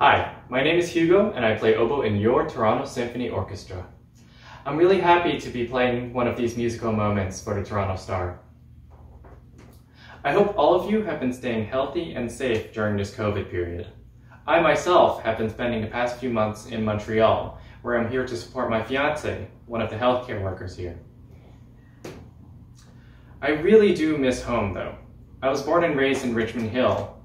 Hi, my name is Hugo and I play oboe in your Toronto Symphony Orchestra. I'm really happy to be playing one of these musical moments for the Toronto Star. I hope all of you have been staying healthy and safe during this COVID period. I myself have been spending the past few months in Montreal, where I'm here to support my fiance, one of the healthcare workers here. I really do miss home though. I was born and raised in Richmond Hill,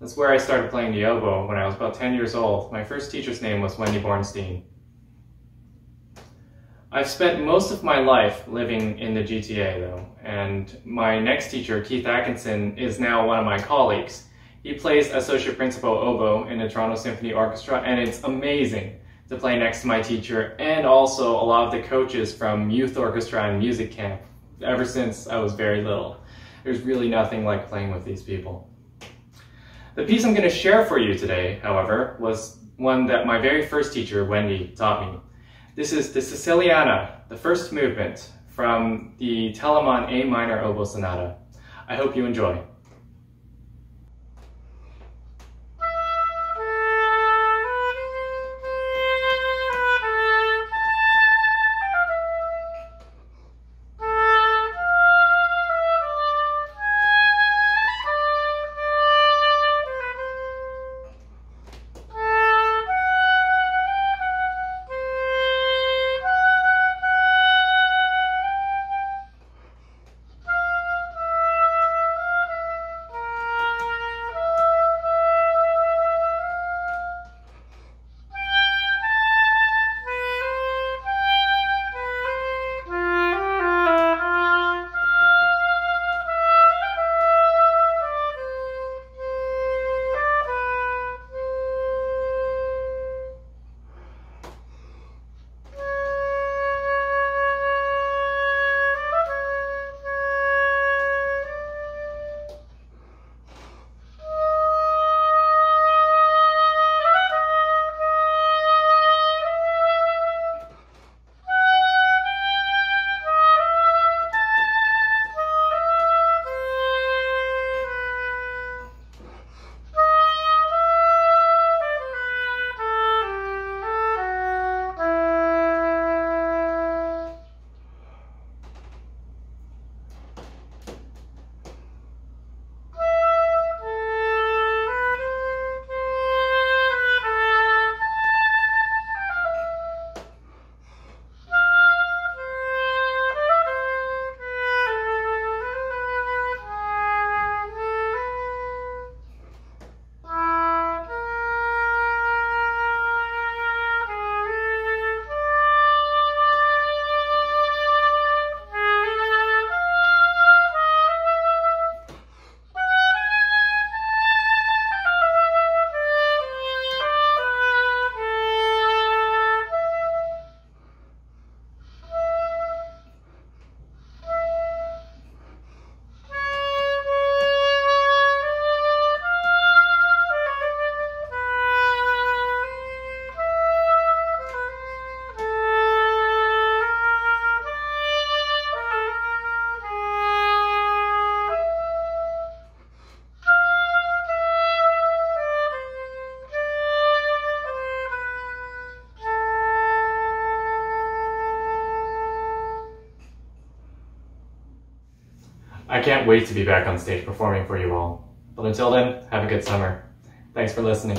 that's where I started playing the oboe when I was about 10 years old. My first teacher's name was Wendy Bornstein. I've spent most of my life living in the GTA though, and my next teacher, Keith Atkinson, is now one of my colleagues. He plays Associate Principal Oboe in the Toronto Symphony Orchestra, and it's amazing to play next to my teacher and also a lot of the coaches from youth orchestra and music camp ever since I was very little. There's really nothing like playing with these people. The piece I'm going to share for you today, however, was one that my very first teacher, Wendy, taught me. This is the Siciliana, the first movement from the Telemann A minor oboe sonata. I hope you enjoy. I can't wait to be back on stage performing for you all. But until then, have a good summer. Thanks for listening.